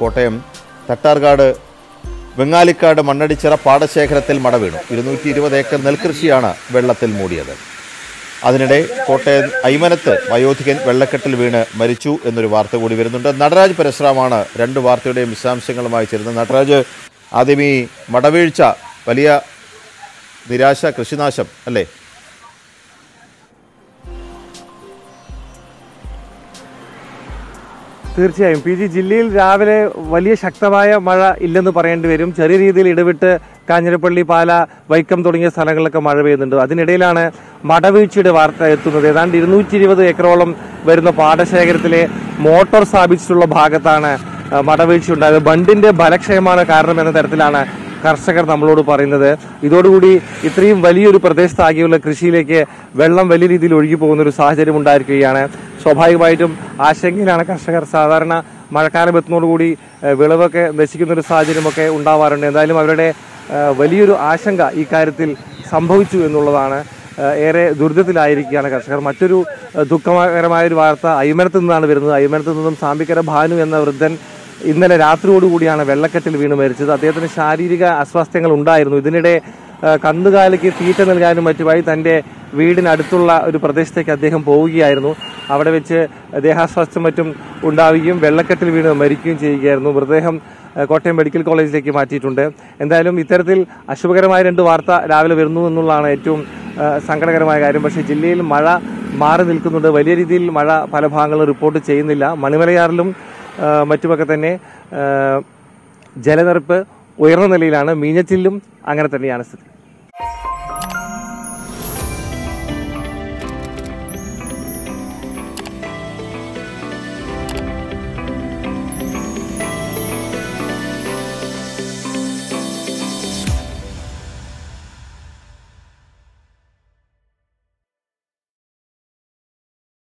കോട്ടയം തട്ടാർകാട് വെങ്ങാലിക്കാട് മണ്ണടിച്ചിറ പാടശേഖരത്തിൽ മട വീണു. ഇരുന്നൂറ്റി ഇരുപത് ഏക്കർ നെൽകൃഷിയാണ് വെള്ളത്തിൽ മൂടിയത്. അതിനിടെ കോട്ടയം ഐമനത്ത് വയോധികൻ വെള്ളക്കെട്ടിൽ വീണ് മരിച്ചു എന്നൊരു വാർത്ത കൂടി വരുന്നുണ്ട്. നടരാജ് പരശുറാമാണ് രണ്ട് വാർത്തയുടെയും വിശദാംശങ്ങളുമായി ചേരുന്നത്. നടരാജ് ആദ്യം ഈ മടവീഴ്ച വലിയ നിരാശ കൃഷിനാശം അല്ലേ? തീർച്ചയായും. പി ജി ജില്ലയിൽ രാവിലെ വലിയ ശക്തമായ മഴ ഇല്ലെന്ന് പറയേണ്ടി വരും. ചെറിയ രീതിയിൽ ഇടവിട്ട് കാഞ്ഞിരപ്പള്ളി പാല വൈക്കം തുടങ്ങിയ സ്ഥലങ്ങളിലൊക്കെ മഴ പെയ്യുന്നുണ്ട്. അതിനിടയിലാണ് മടവീഴ്ചയുടെ വാർത്ത എത്തുന്നത്. ഏതാണ്ട് ഇരുന്നൂറ്റി ഇരുപത് ഏക്കറോളം വരുന്ന പാടശേഖരത്തിലെ മോട്ടോർ സ്ഥാപിച്ചിട്ടുള്ള ഭാഗത്താണ് മടവീഴ്ച ഉണ്ടായത്. ബണ്ടിന്റെ ബലക്ഷയമാണ് കാരണം എന്ന തരത്തിലാണ് കർഷകർ നമ്മളോട് പറയുന്നത് ഇതോടുകൂടി ഇത്രയും വലിയൊരു പ്രദേശത്താകെയുള്ള കൃഷിയിലേക്ക് വെള്ളം വലിയ രീതിയിൽ ഒഴുകി പോകുന്ന ഒരു സാഹചര്യം ഉണ്ടായിരിക്കുകയാണ്. സ്വാഭാവികമായിട്ടും ആശങ്കയിലാണ് കർഷകർ സാധാരണ മഴക്കാലം എത്തുന്നതോടുകൂടി വിളവൊക്കെ നശിക്കുന്ന ഒരു സാഹചര്യമൊക്കെ ഉണ്ടാവാറുണ്ട്. എന്തായാലും അവരുടെ വലിയൊരു ആശങ്ക ഈ കാര്യത്തിൽ സംഭവിച്ചു എന്നുള്ളതാണ്. ഏറെ ദുരിതത്തിലായിരിക്കുകയാണ് കർഷകർ. മറ്റൊരു ദുഃഖകരമായൊരു വാർത്ത അയ്മനത്ത് നിന്നാണ് വരുന്നത്. അയ്മനത്ത് നിന്നും സാമ്പിക്കര ഭാനു എന്ന വൃദ്ധൻ ഇന്നലെ രാത്രിയോടുകൂടിയാണ് വെള്ളക്കെട്ടിൽ വീണ് മരിച്ചത്. അദ്ദേഹത്തിന് ശാരീരിക അസ്വാസ്ഥ്യങ്ങൾ ഉണ്ടായിരുന്നു. ഇതിനിടെ കന്നുകാലിക്ക് തീറ്റ നൽകാനും മറ്റുമായി തന്റെ വീടിനടുത്തുള്ള ഒരു പ്രദേശത്തേക്ക് അദ്ദേഹം പോവുകയായിരുന്നു. അവിടെ വെച്ച് ദേഹാസ്വാസ്ഥ്യം മറ്റും ഉണ്ടാവുകയും വെള്ളക്കെട്ടിൽ വീണ് മരിക്കുകയും ചെയ്യുകയായിരുന്നു. മൃതദേഹം കോട്ടയം മെഡിക്കൽ കോളേജിലേക്ക് മാറ്റിയിട്ടുണ്ട്. എന്തായാലും ഇത്തരത്തിൽ അശുഭകരമായ രണ്ട് വാർത്ത രാവിലെ വരുന്നു എന്നുള്ളതാണ് ഏറ്റവും സങ്കടകരമായ കാര്യം. പക്ഷേ ജില്ലയിൽ മഴ മാറി നിൽക്കുന്നുണ്ട്. വലിയ രീതിയിൽ മഴ പല ഭാഗങ്ങളും റിപ്പോർട്ട് ചെയ്യുന്നില്ല. മണിമലയാറിലും മറ്റുമൊക്കെ തന്നെ ജലനിരപ്പ് ഉയർന്ന നിലയിലാണ്. മീനച്ചിലും അങ്ങനെ തന്നെയാണ് സ്ഥിതി.